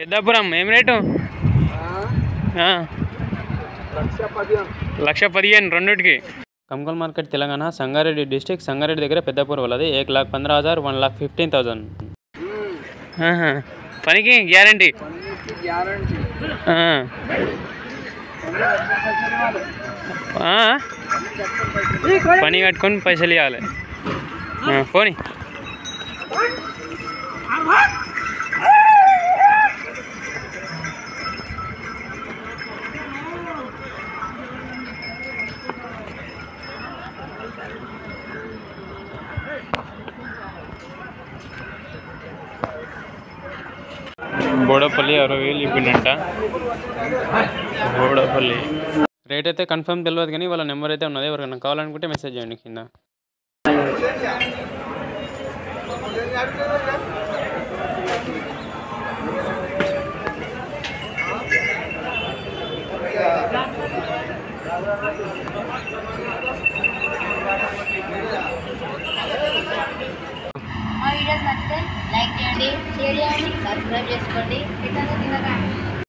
పెద్దాపురం ఏం రేటు. లక్ష పదిహేను రెండుకి. కమ్కల్ మార్కెట్ తెలంగాణ సంగారెడ్డి డిస్టిక్ సంగారెడ్డి దగ్గర పెద్దపూర్ వాళ్ళది ఏక్ లాక్ పంద్రా హజార్ వన్ లాక్ ఫిఫ్టీన్ థౌజండ్. పనికి గ్యారంటీ. పని కట్టుకొని పైసలు ఇవ్వాలి పోనీ. బోడపల్లి అరవై వేలు ఇప్పిండంట బోడపల్లి రేట్ అయితే కన్ఫర్మ్ తెలియదు కానీ వాళ్ళ నెంబర్ అయితే ఉన్నది ఎవరికైనా కావాలనుకుంటే మెసేజ్ చేయండి కింద మా వీడియోస్ నచ్చితే లైక్ చేయండి షేర్ చేయండి సబ్స్క్రైబ్ చేసుకోండి. ఇతను తినకండి